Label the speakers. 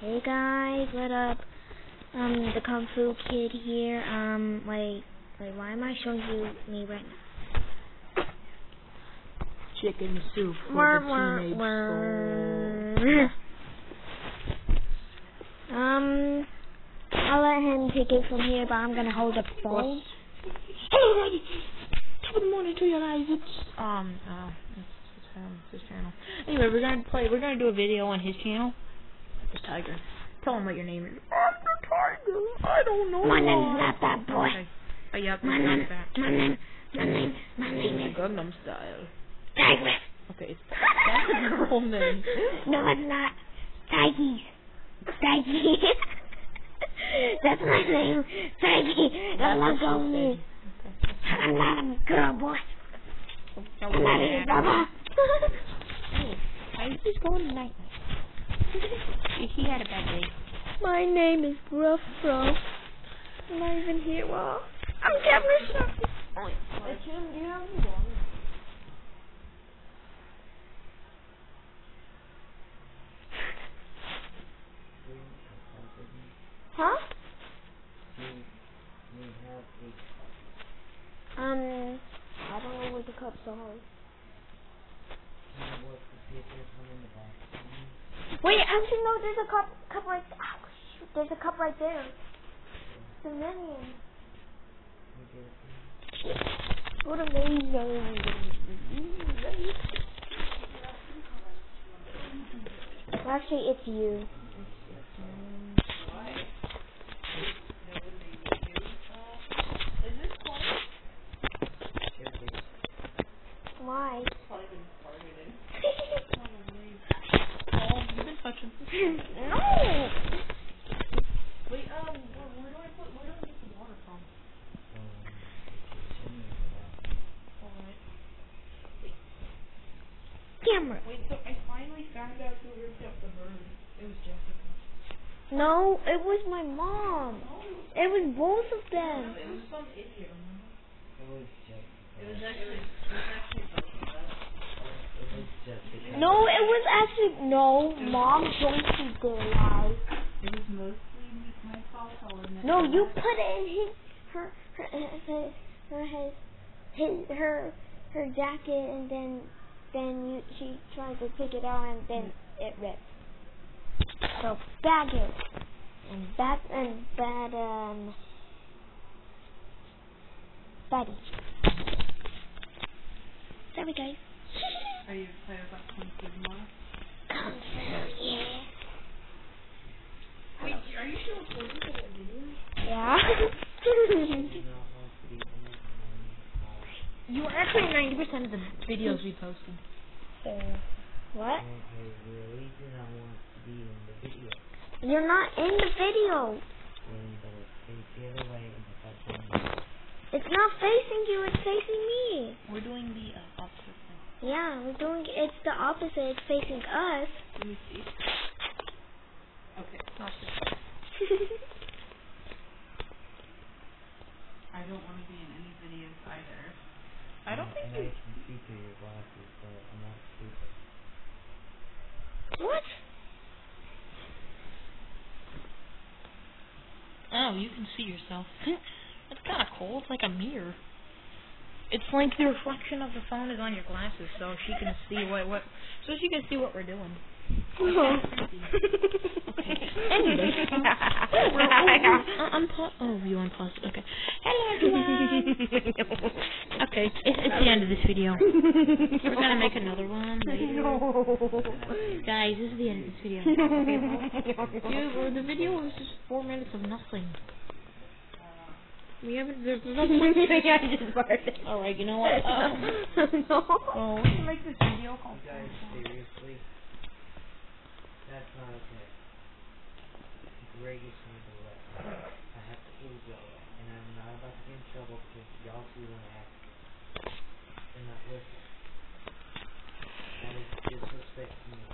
Speaker 1: Hey guys, what up? Um, the Kung Fu Kid here. Um, wait, wait, why am I showing you me right now?
Speaker 2: Chicken soup for
Speaker 1: Wah,
Speaker 2: the teenage soul.
Speaker 1: Um, I'll let him take it from here, but I'm gonna hold the phone.
Speaker 2: Hello, everybody. The morning to you guys. It's um, uh, it's, it's, um, it's his channel. Anyway, we're gonna play. We're gonna do a video on his channel. This tiger. Tell him what your name is. I'm the tiger. I don't know.
Speaker 1: My name's
Speaker 2: why.
Speaker 1: not that boy.
Speaker 2: Okay. Oh, yep,
Speaker 1: oh
Speaker 2: My
Speaker 1: name,
Speaker 2: not that.
Speaker 1: my name, my name, my name is
Speaker 2: Gangnam Style.
Speaker 1: Tigress.
Speaker 2: Okay, it's that's a girl name.
Speaker 1: No, it's not. Tiggy. Tiggy. That's my name. Tiggy. Don't look on me. I'm not a girl, boy.
Speaker 2: Oh, Tell
Speaker 1: I'm
Speaker 2: him
Speaker 1: not
Speaker 2: what
Speaker 1: a
Speaker 2: happened.
Speaker 1: baba.
Speaker 2: How's this going tonight? he had a bad day.
Speaker 1: My name is Gruff Ruff. I'm not even here. Well, I'm Kevin Sharp.
Speaker 2: Tim, do you have any water?
Speaker 1: Huh? Um, I don't know where the cups are. Wait, actually no, there's a cup, cup right. Ow, shoot, there's a cup right there. It's a minion. What a minion. Well, actually, it's you. Why?
Speaker 2: Oh, you've been touching.
Speaker 1: No.
Speaker 2: Wait, um, where, where do I put, where do I get the water from? Alright.
Speaker 1: Camera.
Speaker 2: Wait, so I finally found out who ripped up the bird. It was Jessica.
Speaker 1: No, it was my mom. It was both of them.
Speaker 2: It was some idiot, remember?
Speaker 1: No, it was actually no. Mom joined the live.
Speaker 2: It was mostly my fault.
Speaker 1: No, you put it in his her her her her his, his her her jacket, and then then you she tried to take it out, and then it ripped. So bad it and bad and bad um Betty. Sorry guys.
Speaker 2: Are you excited about Kung Fu tomorrow?
Speaker 1: Kung Fu, yeah.
Speaker 2: Wait, are you still recording for that video?
Speaker 1: Yeah.
Speaker 2: You are actually 90% of the videos we posted.
Speaker 1: Uh, what? You're not in the video. It's not facing you, it's facing me.
Speaker 2: We're doing the uh, opposite thing.
Speaker 1: Yeah, we're doing it's the opposite, it's facing us.
Speaker 2: Let me see. Okay, not this. I don't want to be in any videos either. I don't think you...
Speaker 1: what?
Speaker 2: Oh, you can see yourself. That's kind of cool. It's like a mirror. It's like the reflection of the phone is on your glasses, so she can see what what, so she can see what we're doing. Anyway. Unpause. Oh, you unpaused it. Okay. Hello, everyone. okay, it's, it's the end of this video. We're gonna make another one later. Guys, this is the end of this video. Okay, well, the video was just four minutes of nothing. We haven't. There's no
Speaker 1: I just farted.
Speaker 2: All right, you know what? Oh.
Speaker 1: no.
Speaker 2: Oh. We can make this video call.
Speaker 3: Guys, seriously, that's not okay. Greg is on the left. I have to ego, and I'm not about to get in trouble because y'all see when I act and not listen. That is disrespect to me.